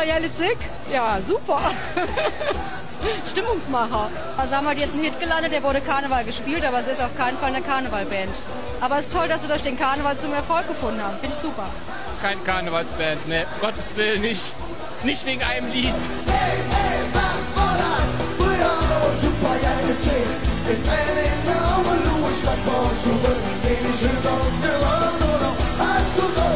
Super Jelitzig? Ja, super. Stimmungsmacher. Also haben wir jetzt einen Hit gelandet, der wurde Karneval gespielt, aber es ist auf keinen Fall eine Karnevalband. Aber es ist toll, dass sie durch den Karneval zum Erfolg gefunden haben. Finde ich super. Kein Karnevalsband, ne, um Gottes Willen nicht. Nicht wegen einem Lied. Hey, hey, Super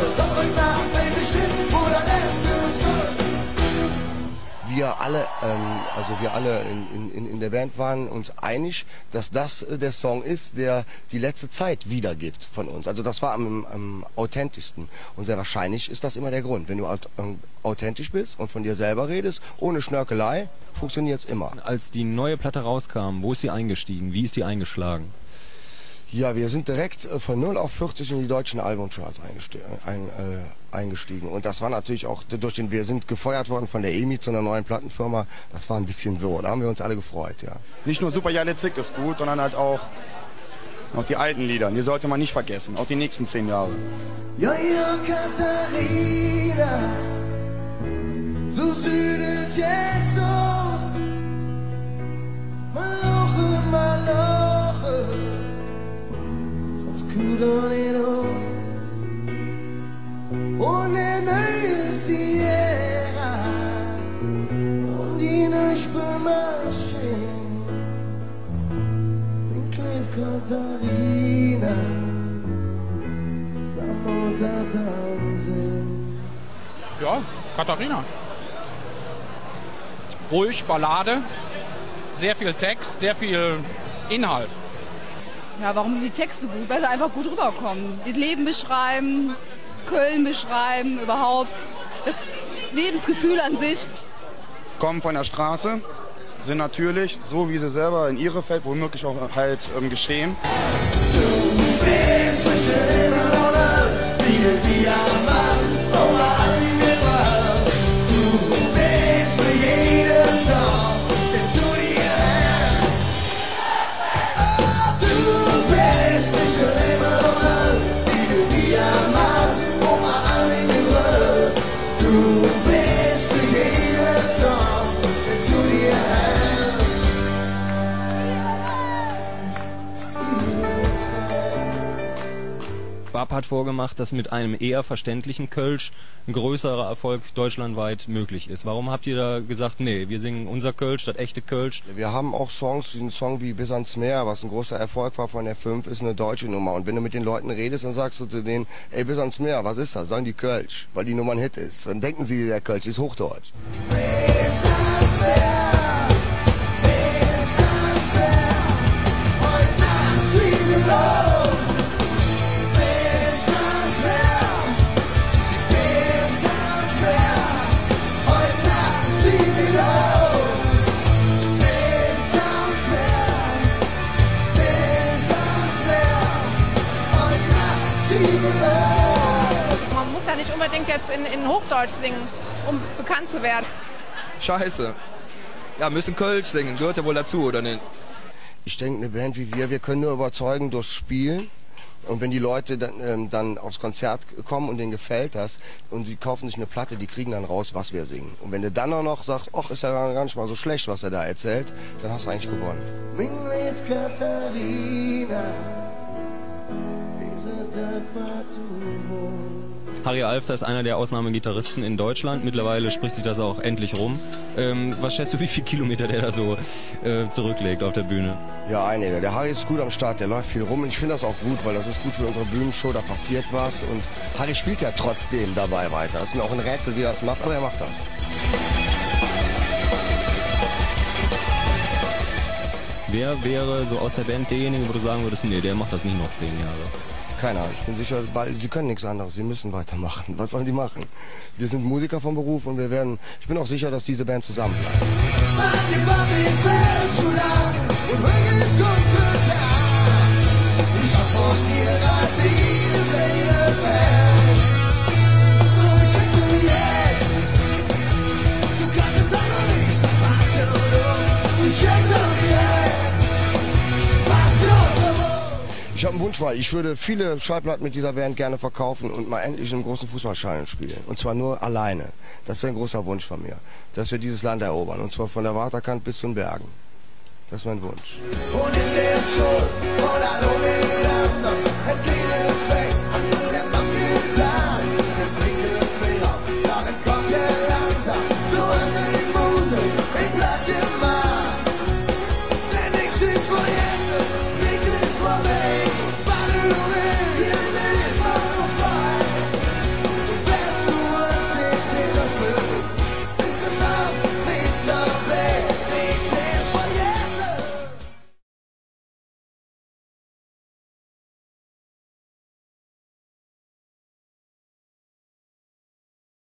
wir alle, ähm, also wir alle in, in, in der Band waren uns einig, dass das äh, der Song ist, der die letzte Zeit wiedergibt von uns. Also das war am, am authentischsten. Und sehr wahrscheinlich ist das immer der Grund. Wenn du ähm, authentisch bist und von dir selber redest, ohne Schnörkelei, funktioniert es immer. Als die neue Platte rauskam, wo ist sie eingestiegen? Wie ist sie eingeschlagen? Ja, wir sind direkt äh, von 0 auf 40 in die deutschen Albumcharts ein, äh, eingestiegen. Und das war natürlich auch durch den, wir sind gefeuert worden von der EMI zu einer neuen Plattenfirma. Das war ein bisschen so. Da haben wir uns alle gefreut, ja. Nicht nur Super Jalezik ist gut, sondern halt auch noch die alten Lieder. Die sollte man nicht vergessen. Auch die nächsten zehn Jahre. Ja, ja, Katharina, so südet jetzt aus. Ja, Katharina. Ruhig, Ballade, sehr viel Text, sehr viel Inhalt. Ja, warum sind die Texte gut? Weil sie einfach gut rüberkommen. Das Leben beschreiben, Köln beschreiben, überhaupt. Das Lebensgefühl an sich. Kommen von der Straße, sind natürlich, so wie sie selber in ihre Feld womöglich auch halt ähm, geschehen. Bab hat vorgemacht, dass mit einem eher verständlichen Kölsch ein größerer Erfolg deutschlandweit möglich ist. Warum habt ihr da gesagt, nee, wir singen unser Kölsch, das echte Kölsch? Wir haben auch Songs, ein Song wie Bis ans Meer, was ein großer Erfolg war von der 5, ist eine deutsche Nummer. Und wenn du mit den Leuten redest, dann sagst du zu denen, ey, Bis ans Meer, was ist das? Sagen die Kölsch, weil die Nummer ein Hit ist. Dann denken sie, der Kölsch ist Hochdeutsch. Bis Man muss ja nicht unbedingt jetzt in, in Hochdeutsch singen, um bekannt zu werden. Scheiße. Ja, müssen Kölsch singen, gehört ja wohl dazu, oder nicht? Ich denke, eine Band wie wir, wir können nur überzeugen durchs Spielen. Und wenn die Leute dann, ähm, dann aufs Konzert kommen und denen gefällt das und sie kaufen sich eine Platte, die kriegen dann raus, was wir singen. Und wenn du dann auch noch sagst, ach, ist ja gar nicht mal so schlecht, was er da erzählt, dann hast du eigentlich gewonnen. Minglef Katharina. Harry Alfter ist einer der Ausnahmegitarristen in Deutschland. Mittlerweile spricht sich das auch endlich rum. Ähm, was schätzt du, wie viele Kilometer der da so äh, zurücklegt auf der Bühne? Ja, einige. Der Harry ist gut am Start, der läuft viel rum und ich finde das auch gut, weil das ist gut für unsere Bühnenshow, da passiert was und Harry spielt ja trotzdem dabei weiter. Das ist mir auch ein Rätsel, wie er das macht, aber er macht das. Wer wäre so aus der Band derjenige, wo du sagen würdest, nee, der macht das nicht noch zehn Jahre? Keine Ahnung, ich bin sicher, weil sie können nichts anderes, sie müssen weitermachen. Was sollen die machen? Wir sind Musiker vom Beruf und wir werden, ich bin auch sicher, dass diese Band zusammen Ich habe einen Wunsch, weil ich würde viele Schallplatten mit dieser Band gerne verkaufen und mal endlich in einem großen Fußballstadion spielen. Und zwar nur alleine. Das wäre ein großer Wunsch von mir, dass wir dieses Land erobern. Und zwar von der Waterkant bis zu den Bergen. Das ist mein Wunsch. Und in der Schuld,